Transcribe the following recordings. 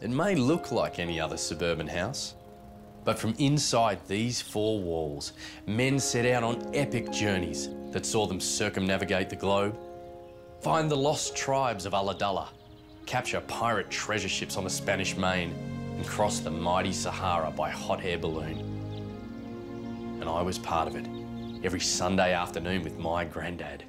It may look like any other suburban house, but from inside these four walls, men set out on epic journeys that saw them circumnavigate the globe, find the lost tribes of Ulladulla, capture pirate treasure ships on the Spanish Main, and cross the mighty Sahara by hot air balloon. And I was part of it every Sunday afternoon with my granddad.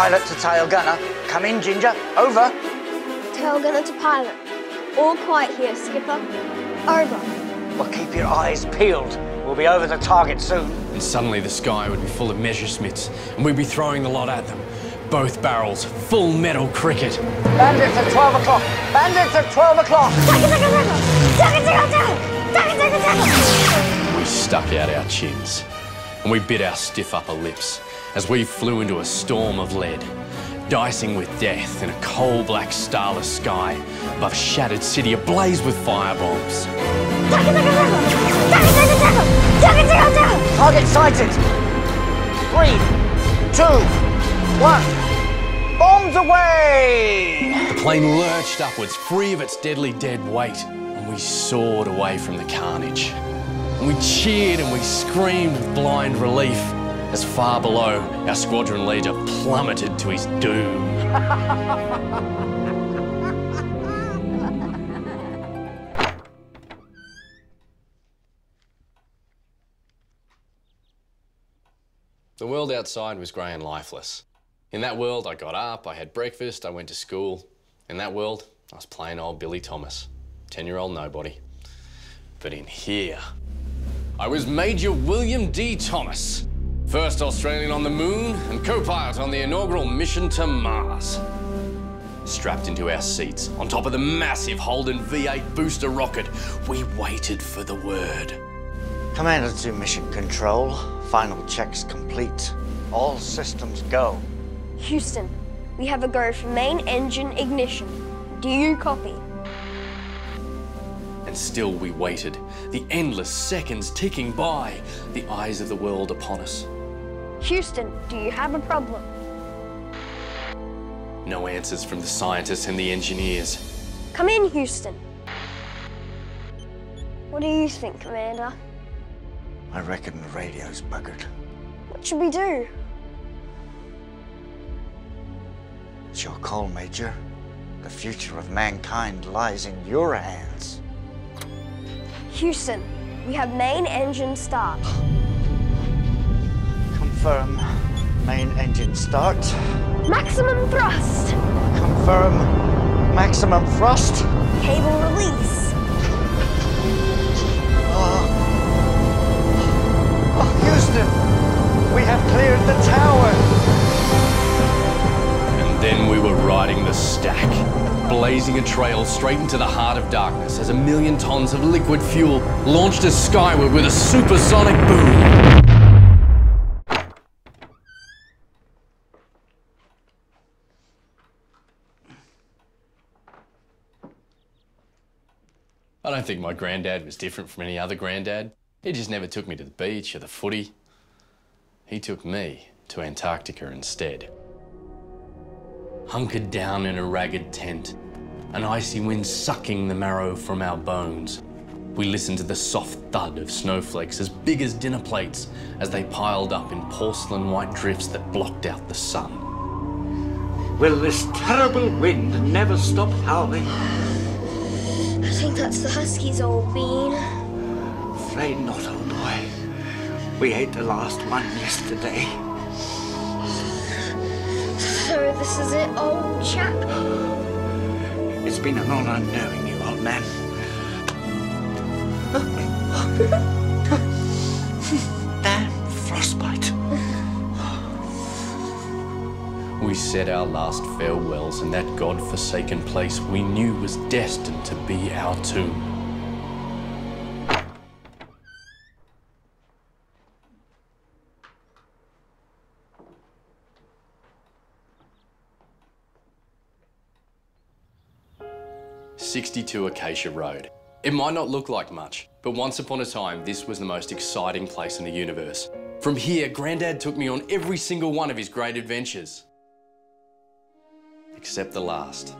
Pilot to tail gunner. Come in, Ginger. Over. Tail gunner to pilot. All quiet here, Skipper. Over. Well, keep your eyes peeled. We'll be over the target soon. And suddenly the sky would be full of Messerschmitts, and we'd be throwing the lot at them. Both barrels, full metal cricket. Bandits at 12 o'clock. Bandits at 12 o'clock. We stuck out our chins, and we bit our stiff upper lips as we flew into a storm of lead, dicing with death in a coal black starless sky above a shattered city ablaze with firebombs. Target sighted. Three, two, one. Bombs away! The plane lurched upwards, free of its deadly dead weight, and we soared away from the carnage. And we cheered and we screamed with blind relief as far below our squadron leader plummeted to his doom. The world outside was grey and lifeless. In that world, I got up, I had breakfast, I went to school. In that world, I was plain old Billy Thomas, 10 year old nobody. But in here, I was Major William D. Thomas, first Australian on the moon and co pilot on the inaugural mission to Mars. Strapped into our seats, on top of the massive Holden V8 booster rocket, we waited for the word. Commander to mission control. Final checks complete. All systems go. Houston, we have a go for main engine ignition. Do you copy? And still we waited, the endless seconds ticking by, the eyes of the world upon us. Houston, do you have a problem? No answers from the scientists and the engineers. Come in, Houston. What do you think, Commander? I reckon the radio's buggered. What should we do? It's your call, Major. The future of mankind lies in your hands. Houston, we have main engine start. Confirm main engine start. Maximum thrust. Confirm maximum thrust. Cable release. Oh, oh Houston, we have cleared the tower. Then we were riding the stack, blazing a trail straight into the heart of darkness as a million tons of liquid fuel launched us skyward with a supersonic boom. I don't think my granddad was different from any other granddad. He just never took me to the beach or the footy. He took me to Antarctica instead. Hunkered down in a ragged tent, an icy wind sucking the marrow from our bones. We listened to the soft thud of snowflakes as big as dinner plates as they piled up in porcelain white drifts that blocked out the sun. Will this terrible wind never stop howling? I think that's the Huskies, old bean. Afraid not, old boy. We ate the last one yesterday. So this is it, old chap. It's been an honor knowing you, old man. Damn frostbite. We said our last farewells in that god-forsaken place we knew was destined to be our tomb. Sixty-two Acacia Road, It might not look like much, but once upon a time, this was the most exciting place in the universe. From here, Grandad took me on every single one of his great adventures. Except the last.